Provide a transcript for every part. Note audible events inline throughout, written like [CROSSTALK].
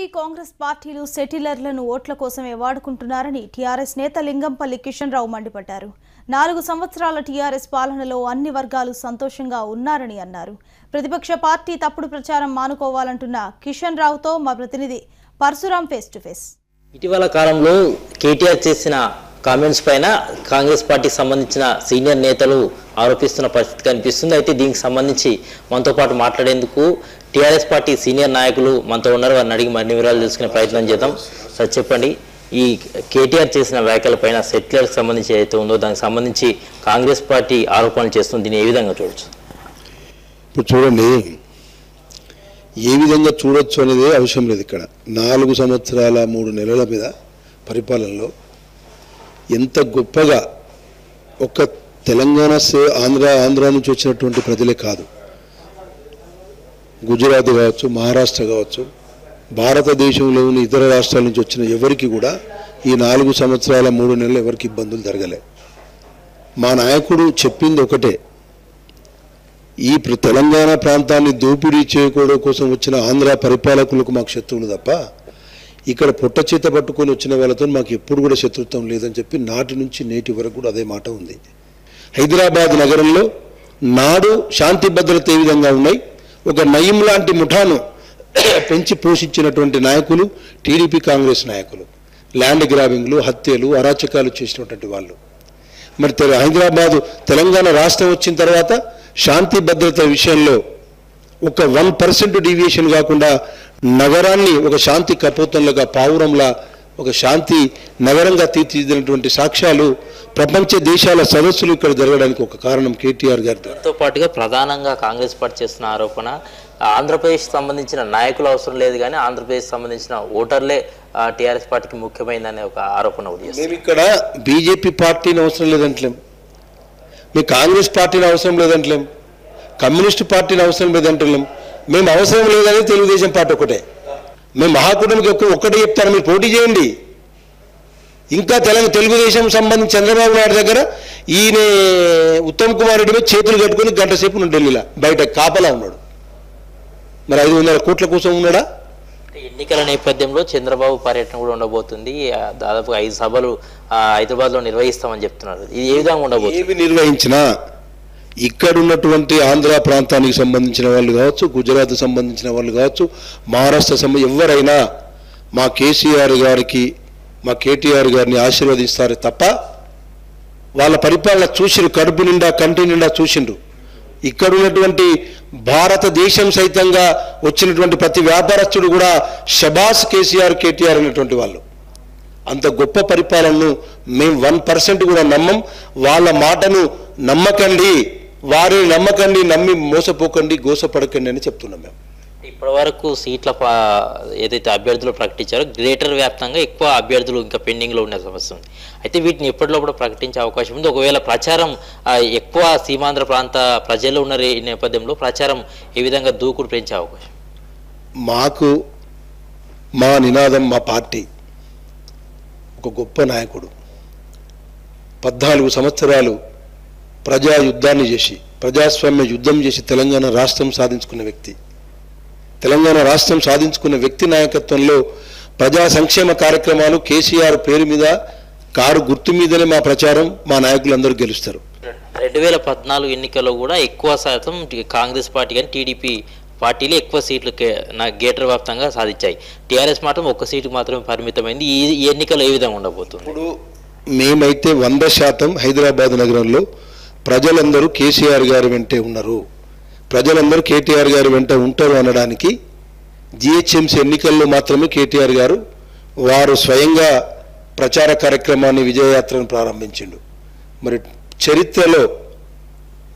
TDP Congress పార్టీలు సెటిలర్లను ఓట్ల కోసమే వాడుకుంటున్నారని టీఆర్ఎస్ నేత లింగంపల్లి కిషన్ రావు మండిపడ్డారు. నాలుగు సంవత్సరాల టీఆర్ఎస్ పాలనలో అన్ని వర్గాలు సంతోషంగా ఉన్నారని అన్నారు. ప్రతిపక్ష పార్టీ తప్పుడు ప్రచారం మానుకోవాలంటున్న కిషన్ రావుతో మా ప్రతినిధి పరశురాం ఫేస్ టు ఫేస్ ఇటీవల కాలంలో కేటీఆర్ చేసిన కామెంట్స్ పైన కాంగ్రెస్ పార్టీకి సంబంధించిన సీనియర్ నేతలు ఆరోపిస్తున్న పరిస్థితి కనిపిస్తుంది. అయితే దీనికి సంబంధించి మనతో పాటు మాట్లాడేందుకు టీఆర్ఎస్ పార్టీ సీనియర్ నాయకులు మనతో ఉన్నారు. వారిని అడిగి మరిన్ని వివరాలు తెలుసుకునే ప్రయత్నం చేద్దాం. సార్ చెప్పండి. ఈ కేటీఆర్ చేసిన వ్యాఖ్యలపైన సెటిలర్కి సంబంధించి ఏదైతే ఉందో దానికి సంబంధించి కాంగ్రెస్ పార్టీ ఆరోపణలు చేస్తుంది. దీన్ని ఏ విధంగా చూడొచ్చు? ఇప్పుడు చూడండి. ఏ విధంగా చూడొచ్చు అనేది అవసరం లేదు ఇక్కడ. నాలుగు సంవత్సరాల మూడు నెలల మీద పరిపాలనలో ఎంత గొప్పగా ఒక తెలంగాణ సే ఆంధ్ర ఆంధ్ర నుంచి వచ్చినటువంటి ప్రజలే కాదు. గుజరాత్ కావచ్చు మహారాష్ట్ర కావచ్చు భారతదేశంలోని ఇతర రాష్ట్రాల నుంచి వచ్చిన ఎవరికి కూడా ఈ నాలుగు సంవత్సరాల మూడు నెలలు ఎవరికి ఇబ్బందులు జరగలే. మా నాయకుడు చెప్పింది ఒకటే. ఈ తెలంగాణ ప్రాంతాన్ని దోపిడీ చేయకూడదు కోసం వచ్చిన ఆంధ్ర పరిపాలకులకు మాకు శత్రువులు తప్ప ఇక్కడ పొట్ట చేత పట్టుకొని వచ్చిన వాళ్ళతో మాకు ఎప్పుడు కూడా శత్రుత్వం లేదని చెప్పి నాటి నుంచి నేటి వరకు కూడా అదే మాట ఉంది. హైదరాబాద్ నగరంలో నాడు శాంతి భద్రత ఏ విధంగా ఉన్నాయి? ఒక నయం లాంటి ముఠాను [CLEARS THROAT] పెంచి పోషించినటువంటి నాయకులు టీడీపీ కాంగ్రెస్ నాయకులు. ల్యాండ్ గ్రాబింగ్లు హత్యలు అరాచకాలు చేసినటువంటి వాళ్ళు. మరి హైదరాబాదు తెలంగాణ రాష్ట్రం వచ్చిన తర్వాత శాంతి భద్రత విషయంలో ఒక వన్ పర్సెంట్ డీవియేషన్ కాకుండా నగరాన్ని ఒక శాంతి కపోతంలాగా పావురంలా ఒక శాంతి నగరంగా తీర్చిదిద్దినటువంటి సాక్ష్యాలు ప్రపంచ దేశాల సదస్సులు ఇక్కడ జరగడానికి ఒక కారణం కేటీఆర్ గారి దాంతో పాటుగా ప్రధానంగా కాంగ్రెస్ పార్టీ చేస్తున్న ఆరోపణ ఆంధ్రప్రదేశ్ సంబంధించిన నాయకులు అవసరం లేదు కానీ ఆంధ్రప్రదేశ్ సంబంధించిన ఓటర్లే టీఆర్ఎస్ పార్టీకి ముఖ్యమైనదనే ఒక ఆరోపణ. మేము ఇక్కడ బీజేపీ పార్టీని అవసరం లేదంటలేం. మీ కాంగ్రెస్ పార్టీని అవసరం లేదంటలేం. కమ్యూనిస్ట్ పార్టీని అవసరం లేదంటలేం. మేము అవసరం లేదని తెలుగుదేశం పార్టీ ఒకటే. మేము మహాకూటమికి ఒక్క ఒక్కటే చెప్తారు మీరు పోటీ చేయండి. ఇంకా తెలంగాణ తెలుగుదేశం సంబంధించి చంద్రబాబు నాయుడు దగ్గర ఈయన ఉత్తమ్ కుమార్ రెడ్డి మీద చేతులు కట్టుకొని గంట సేపు ఉన్నాడు ఢిల్లీలో బయట కాపలా ఉన్నాడు. మరి ఐదు వందల కోట్ల కోసం ఉన్నాడా? ఎన్నికల నేపథ్యంలో చంద్రబాబు పర్యటన కూడా ఉండబోతుంది. దాదాపు ఐదు సభలు హైదరాబాద్లో నిర్వహిస్తామని చెప్తున్నారు. ఇది ఏ విధంగా ఉండబోతుంది? ఏవి నిర్వహించినా ఇక్కడ ఉన్నటువంటి ఆంధ్ర ప్రాంతానికి సంబంధించిన వాళ్ళు కావచ్చు గుజరాత్ సంబంధించిన వాళ్ళు కావచ్చు మహారాష్ట్ర సంబంధ ఎవరైనా మా కేసీఆర్ గారికి మా కేటీఆర్ గారిని ఆశీర్వదిస్తారు తప్ప వాళ్ళ పరిపాలన చూసిండ్రు కడుపు నిండా కంటి నిండా చూసిండ్రు. ఇక్కడ ఉన్నటువంటి భారతదేశం సైతంగా వచ్చినటువంటి ప్రతి వ్యాపారస్తుడు కూడా షబాస్ కేసీఆర్ కేటీఆర్ అనేటువంటి వాళ్ళు. అంత గొప్ప పరిపాలనను మేము వన్ పర్సెంట్ కూడా నమ్మం. వాళ్ళ మాటను నమ్మకండి. వారిని నమ్మకండి నమ్మి మోసపోకండి గోసపడకండి అని చెప్తున్నాం మేము. ఇప్పటి వరకు సీట్ల ప- ఏదైతే అభ్యర్థులు ప్రకటించారో గ్రేటర్ వ్యాప్తంగా ఎక్కువ అభ్యర్థులు ఇంకా పెండింగ్లో ఉన్న సమస్య ఉంది. అయితే వీటిని ఎప్పటిలోపల ప్రకటించే అవకాశం ఉంది. ఒకవేళ ప్రచారం ఎక్కువ సీమాంధ్ర ప్రాంత ప్రజలు ఉన్న నేపథ్యంలో ప్రచారం ఏ విధంగా దూకుడు పెంచే అవకాశం? మాకు మా నినాదం మా పార్టీ ఒక గొప్ప నాయకుడు. పద్నాలుగు సంవత్సరాలు ప్రజా యుద్ధాన్ని చేసి ప్రజాస్వామ్య యుద్ధం చేసి తెలంగాణ రాష్ట్రం సాధించుకున్న వ్యక్తి. తెలంగాణ రాష్ట్రం సాధించుకున్న వ్యక్తి నాయకత్వంలో ప్రజా సంక్షేమ కార్యక్రమాలు కేసీఆర్ పేరు మీద కారు గుర్తు మీదనే మా ప్రచారం మా నాయకులందరూ గెలుస్తారు. రెండు వేల పద్నాలుగు ఎన్నికల్లో కూడా ఎక్కువ శాతం కాంగ్రెస్ పార్టీ కానీ టీడీపీ పార్టీలు ఎక్కువ సీట్లు నా గేటర్ వ్యాప్తంగా సాధించాయి. టీఆర్ఎస్ మాత్రం ఒక్క సీటుకు మాత్రమే పరిమితమైంది. ఈ ఈ ఎన్నికలు ఏ విధంగా ఉండబోతుంది? ఇప్పుడు మేమైతే వంద శాతం హైదరాబాద్ నగరంలో ప్రజలందరూ కేసీఆర్ గారి వెంటే ఉన్నారు. ప్రజలందరూ కేటీఆర్ గారి వెంట ఉంటారు అనడానికి జిహెచ్ఎంసీ ఎన్నికల్లో మాత్రమే కేటీఆర్ గారు వారు స్వయంగా ప్రచార కార్యక్రమాన్ని విజయయాత్రను ప్రారంభించిండు. మరి చరిత్రలో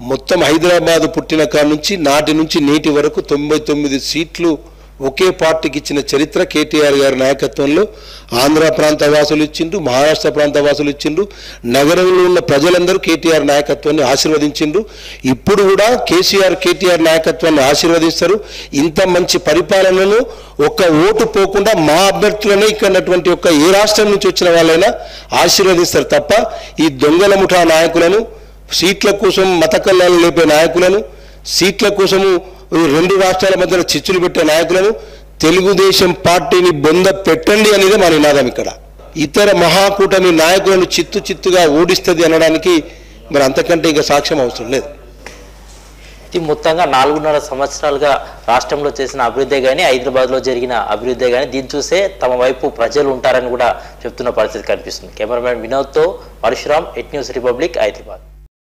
మొత్తం హైదరాబాద్ పుట్టిన కాడ నుంచి నాటి నుంచి నేటి వరకు తొంభై తొమ్మిది సీట్లు ఒకే పార్టీకి ఇచ్చిన చరిత్ర కేటీఆర్ గారి నాయకత్వంలో ఆంధ్ర ప్రాంత వాసులు ఇచ్చిండ్రు మహారాష్ట్ర ప్రాంత వాసులు ఇచ్చిండ్రు నగరంలో ఉన్న ప్రజలందరూ కేటీఆర్ నాయకత్వాన్ని ఆశీర్వదించిండ్రు. ఇప్పుడు కూడా కేసీఆర్ కేటీఆర్ నాయకత్వాన్ని ఆశీర్వదిస్తారు. ఇంత మంచి పరిపాలనను ఒక్క ఓటు పోకుండా మా అభ్యర్థులనే ఇక్కడ ఉన్నటువంటి ఏ రాష్ట్రం నుంచి వచ్చిన వాళ్ళైనా ఆశీర్వదిస్తారు తప్ప ఈ దొంగల ముఠా నాయకులను సీట్ల కోసం మత లేపే నాయకులను సీట్ల కోసము ఈ రెండు రాష్ట్రాల మధ్యన చిచ్చులు పెట్టే నాయకులను తెలుగుదేశం పార్టీని బొంద పెట్టండి అనేది మా నినాదం ఇక్కడ. ఇతర మహాకూటమి నాయకులను చిత్తు చిత్తుగా ఓడిస్తుంది అనడానికి మరి అంతకంటే ఇంకా సాక్ష్యం అవసరం లేదు. ఇది మొత్తంగా నాలుగున్నర సంవత్సరాలుగా రాష్ట్రంలో చేసిన అభివృద్ధి కానీ హైదరాబాద్లో జరిగిన అభివృద్ధి కానీ దీన్ని చూసే తమ వైపు ప్రజలు ఉంటారని కూడా చెప్తున్న పరిస్థితి కనిపిస్తుంది. Cameraman వినోద్తో Parashuram at news republic Hyderabad.